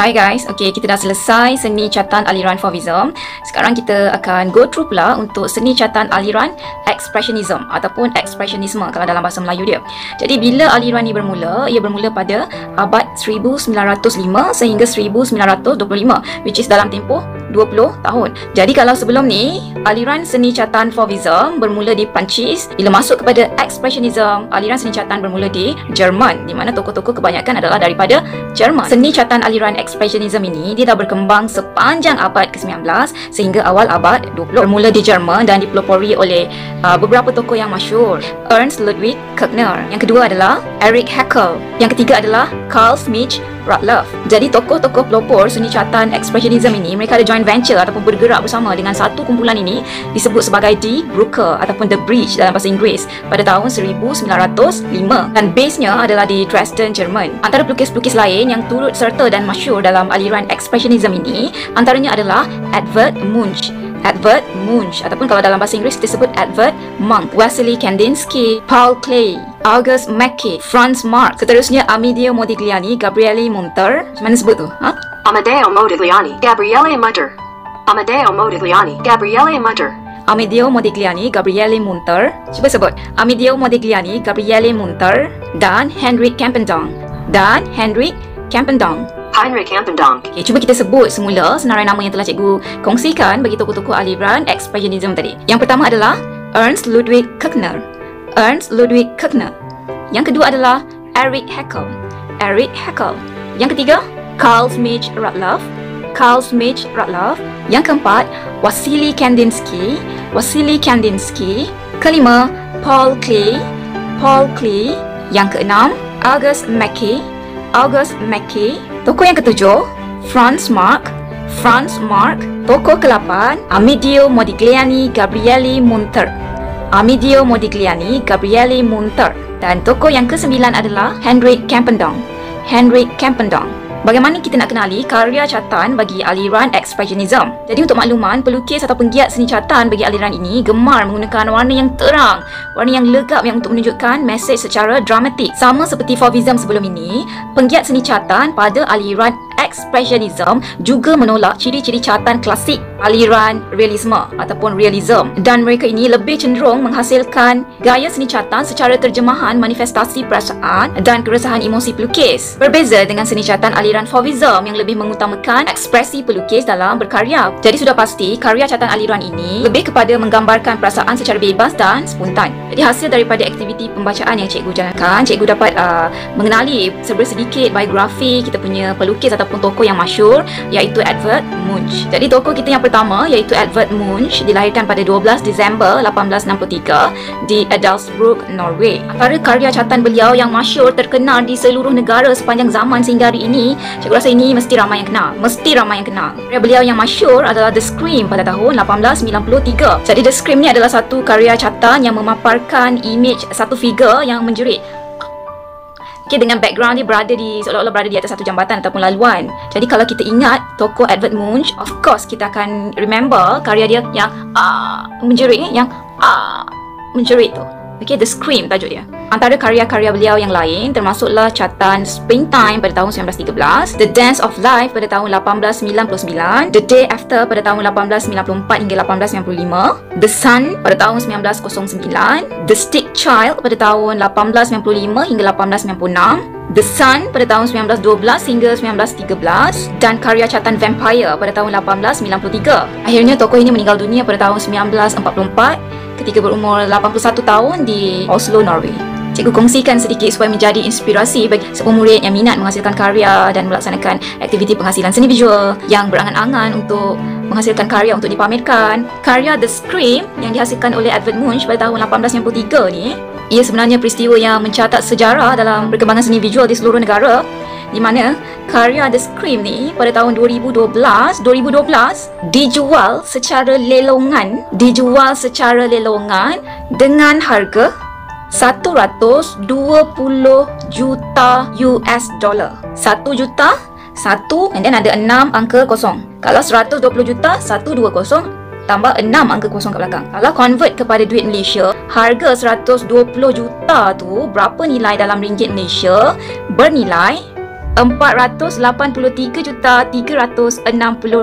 Hai guys, okay kita dah selesai seni catatan aliran Fauvism. Sekarang kita akan go through pula untuk seni catatan aliran Expressionism ataupun Expressionisme kalau dalam bahasa Melayu dia. Jadi bila aliran ni bermula, ia bermula pada abad 1905 sehingga 1925 which is dalam tempoh 20 tahun. Jadi kalau sebelum ni, aliran seni catatan Fauvism bermula di Perancis. Bila masuk kepada Expressionism, aliran seni catatan bermula di Jerman di mana tokoh-tokoh kebanyakan adalah daripada Jerman. Seni catatan aliran Expressionism ini dia dah berkembang sepanjang abad ke-19 sehingga awal abad 20. Bermula di Jerman dan dipelopori oleh uh, beberapa tokoh yang masyur. Ernst Ludwig Kirchner. Yang kedua adalah Erich Heckel. Yang ketiga adalah Carl Schmidt Rudloff. Jadi tokoh-tokoh pelopor seni catatan Expressionism ini mereka ada joint venture ataupun bergerak bersama dengan satu kumpulan ini disebut sebagai Die Brücke ataupun The Bridge dalam bahasa Inggeris pada tahun 1905 dan base-nya adalah di Dresden, Jerman. Antara pelukis-pelukis lain yang turut serta dan masyur dalam aliran Expressionism ini antaranya adalah Edvard Munch Edvard Munch ataupun kalau dalam bahasa Inggeris disebut Edvard Munch, Wassily Kandinsky, Paul Klee, August Macke, Franz Marc, seterusnya Amedeo Modigliani, Gabriele Munter. Macam mana sebut tu? Ha? Amadeo Modigliani, Gabriele Munter. Amadeo Modigliani, Gabriele Munter. Amedeo Modigliani, Gabriele Munter. Cuba sebut. Amedeo Modigliani, Gabriele Munter dan Henrik Campendong. Dan Henrik Campendong. Heinrich Ampendonk. Okay, cuba kita sebut semula senarai nama yang telah cikgu kongsikan bagi tokoh-tokoh aliran Expressionism tadi. Yang pertama adalah Ernst Ludwig Kirchner. Ernst Ludwig Kirchner. Yang kedua adalah Erich Heckel. Erich Heckel. Yang ketiga, Carl Schmidt Rudloff. Carl Schmidt Rudloff. Yang keempat, Wassily Kandinsky. Wassily Kandinsky. Kelima, Paul Klee. Paul Klee. Yang keenam, August Macke. August Macke. Tokoh yang ketujuh, Franz Marc. Franz Marc. Tokoh ke-8, Amedeo Modigliani Gabriele Munter. Amedeo Modigliani Gabriele Munter. Dan tokoh yang ke-9 adalah Henrik Campendong. Henrik Campendong. Bagaimana kita nak kenali karya catatan bagi aliran Expressionism? Jadi untuk makluman, pelukis atau penggiat seni catatan bagi aliran ini gemar menggunakan warna yang terang, warna yang legap yang untuk menunjukkan mesej secara dramatik. Sama seperti Fauvism sebelum ini, penggiat seni catatan pada aliran Expressionism juga menolak ciri-ciri catatan klasik aliran realisme ataupun realism dan mereka ini lebih cenderung menghasilkan gaya seni catatan secara terjemahan manifestasi perasaan dan keresahan emosi pelukis. Berbeza dengan seni catatan aliran Fauvism yang lebih mengutamakan ekspresi pelukis dalam berkarya. Jadi sudah pasti karya catatan aliran ini lebih kepada menggambarkan perasaan secara bebas dan spontan. Jadi hasil daripada aktiviti pembacaan yang cikgu jalankan, cikgu dapat uh, mengenali sebersedikit biografi kita punya pelukis atau ataupun tokoh yang masyur iaitu Edvard Munch. Jadi tokoh kita yang pertama iaitu Edvard Munch dilahirkan pada 12 Disember 1863 di Adalsbrook, Norway. Antara karya catatan beliau yang masyur terkenal di seluruh negara sepanjang zaman sehingga hari ini, saya rasa ini mesti ramai yang kenal. Mesti ramai yang kenal. Karya beliau yang masyur adalah The Scream pada tahun 1893. Jadi The Scream ni adalah satu karya catatan yang memaparkan imej satu figure yang menjerit Okay, dengan background dia berada di seolah-olah berada di atas satu jambatan ataupun laluan. Jadi kalau kita ingat tokoh Edward Munch, of course kita akan remember karya dia yang ah menjerit yang ah menjerit tu. Okay, The Scream tajuk dia. Antara karya-karya beliau yang lain termasuklah catatan Springtime pada tahun 1913, The Dance of Life pada tahun 1899, The Day After pada tahun 1894 hingga 1895, The Sun pada tahun 1909, The Stick Child pada tahun 1895 hingga 1896, The Sun pada tahun 1912 hingga 1913 dan karya catatan Vampire pada tahun 1893. Akhirnya tokoh ini meninggal dunia pada tahun 1944 ketika berumur 81 tahun di Oslo, Norway. Cikgu kongsikan sedikit supaya menjadi inspirasi bagi seorang murid yang minat menghasilkan karya dan melaksanakan aktiviti penghasilan seni visual yang berangan-angan untuk menghasilkan karya untuk dipamerkan. Karya The Scream yang dihasilkan oleh Edward Munch pada tahun 1893 ni, ia sebenarnya peristiwa yang mencatat sejarah dalam perkembangan seni visual di seluruh negara di mana karya The Scream ni pada tahun 2012 2012 dijual secara lelongan dijual secara lelongan dengan harga 120 juta US dollar 1 juta 1 and then ada 6 angka kosong kalau 120 juta 120 tambah 6 angka kosong kat belakang. Kalau convert kepada duit Malaysia, harga 120 juta tu berapa nilai dalam ringgit Malaysia? Bernilai 483 juta 360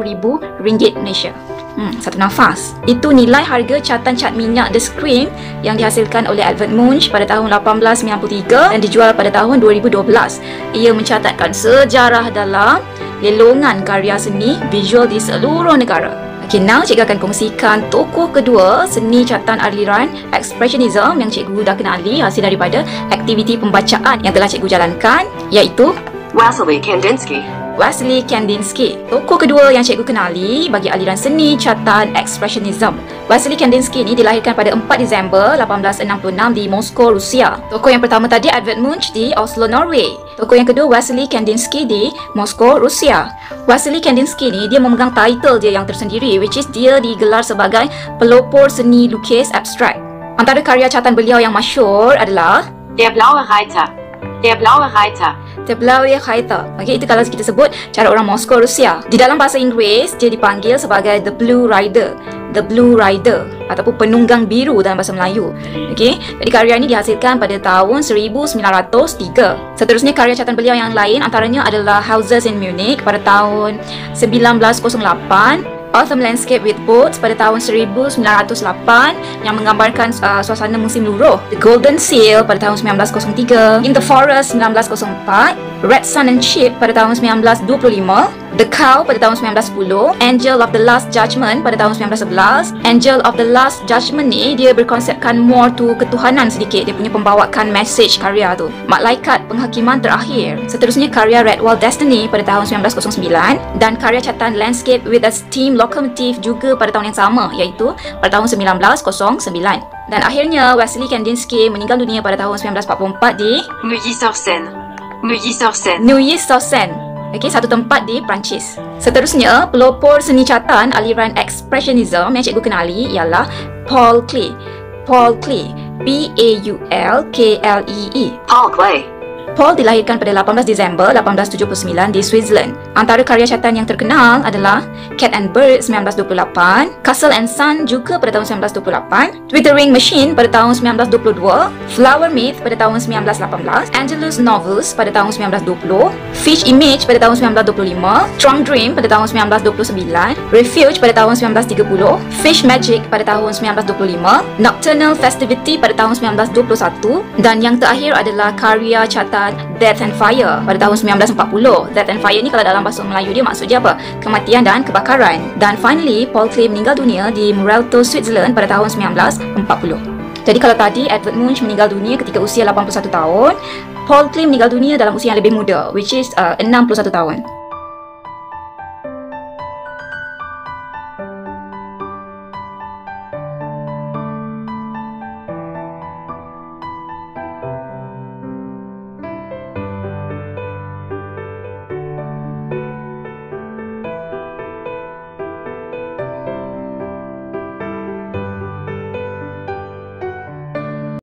ribu ringgit Malaysia. Hmm, satu nafas. Itu nilai harga catatan cat minyak The Scream yang dihasilkan oleh Albert Munch pada tahun 1893 dan dijual pada tahun 2012. Ia mencatatkan sejarah dalam lelongan karya seni visual di seluruh negara. Okay, now cikgu akan kongsikan tokoh kedua seni catatan aliran Expressionism yang cikgu dah kenali hasil daripada aktiviti pembacaan yang telah cikgu jalankan iaitu Vasily Kandinsky. Vasily Kandinsky. Tokoh kedua yang cikgu kenali bagi aliran seni catatan Expressionism. Vasily Kandinsky ni dilahirkan pada 4 Disember 1866 di Moskow, Rusia. Tokoh yang pertama tadi Edvard Munch di Oslo, Norway. Tokoh yang kedua Vasily Kandinsky di Moskow, Rusia. Vasily Kandinsky ni dia memegang title dia yang tersendiri which is dia digelar sebagai pelopor seni lukis abstrak. Antara karya catatan beliau yang masyur adalah Der blaue Reiter. Der blaue Reiter. Blaue Reiter. Okey, itu kalau kita sebut cara orang Moskow, Rusia. Di dalam bahasa Inggeris, dia dipanggil sebagai The Blue Rider. The Blue Rider ataupun penunggang biru dalam bahasa Melayu. Okey, jadi karya ini dihasilkan pada tahun 1903. Seterusnya karya catatan beliau yang lain antaranya adalah Houses in Munich pada tahun 1908 Autumn Landscape with Boats pada tahun 1908 yang menggambarkan uh, suasana musim luruh. The Golden Seal pada tahun 1903. In the Forest 1904. Red Sun and Chip pada tahun 1925. The Cow pada tahun 1910 Angel of the Last Judgment pada tahun 1911 Angel of the Last Judgment ni dia berkonsepkan more to ketuhanan sedikit. Dia punya pembawaan message karya tu. Malaikat Penghakiman Terakhir. Seterusnya karya Red Wall Destiny pada tahun 1909 dan karya catatan Landscape with a Steam Locomotive juga pada tahun yang sama iaitu pada tahun 1909 dan akhirnya Wesley Kandinsky meninggal dunia pada tahun 1944 di Neuilly-sur-Seine. Neuilly-sur-Seine. Neuilly-sur-Seine Okey, satu tempat di Perancis. Seterusnya, pelopor seni catatan aliran Expressionism yang cikgu kenali ialah Paul Klee. Paul Klee. P-A-U-L-K-L-E-E. Paul Klee. Paul dilahirkan pada 18 Disember 1879 di Switzerland. Antara karya catatan yang terkenal adalah Cat and Bird 1928, Castle and Sun juga pada tahun 1928, Twittering Machine pada tahun 1922, Flower Myth pada tahun 1918, Angelus Novels pada tahun 1920, Fish Image pada tahun 1925, Strong Dream pada tahun 1929, Refuge pada tahun 1930, Fish Magic pada tahun 1925, Nocturnal Festivity pada tahun 1921 dan yang terakhir adalah karya catatan Death and Fire pada tahun 1940. Death and Fire ni kalau dalam bahasa Melayu dia maksud dia apa? Kematian dan kebakaran. Dan finally, Paul Klee meninggal dunia di Muralto, Switzerland pada tahun 1940. Jadi kalau tadi Edward Munch meninggal dunia ketika usia 81 tahun, Paul Klee meninggal dunia dalam usia yang lebih muda which is uh, 61 tahun.